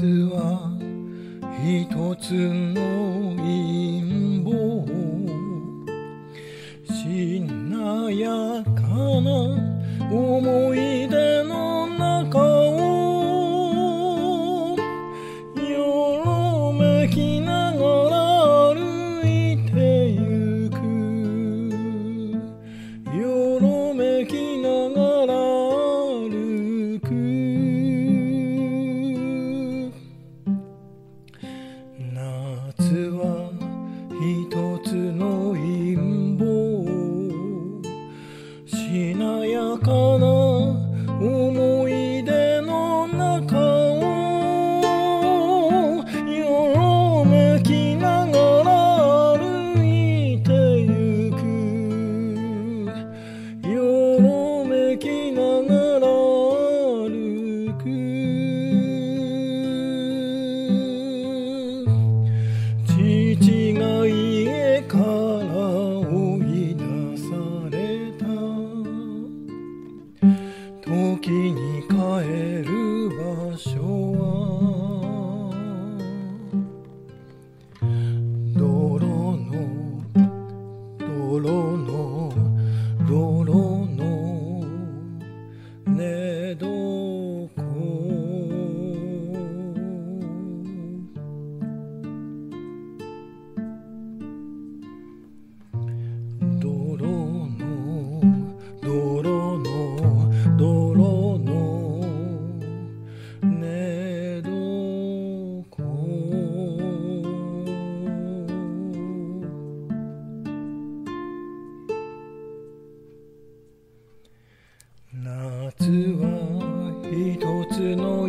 は一つの陰謀。しなやかな思い出つの陰謀。しなやかな時に帰る場所は。泥の泥の泥の寝床の